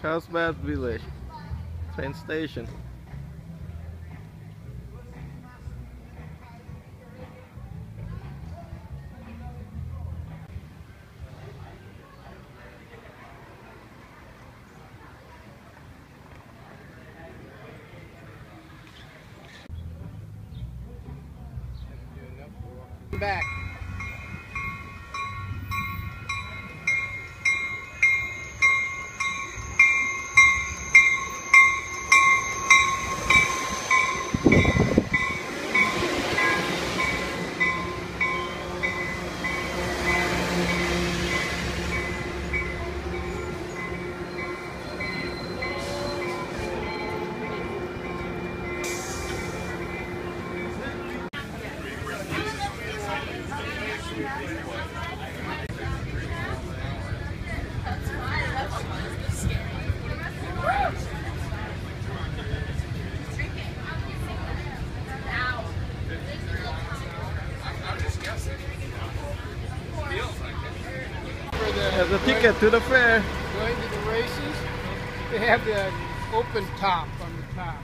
Carlsbad Village train station. Back. There's a ticket to the fair. going to the races, they have the open top on the top.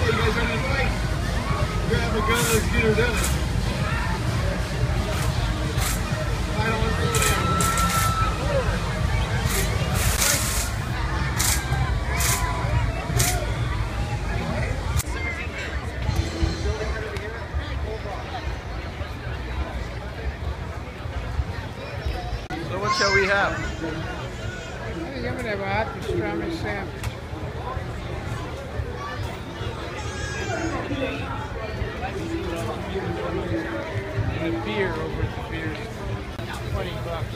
Anybody you guys ready to fight? Grab a gun, let's get her done. Fight on through there. So what shall we have? I think I'm gonna have a hot pastrami sandwich. And a beer over at the beer. Twenty bucks.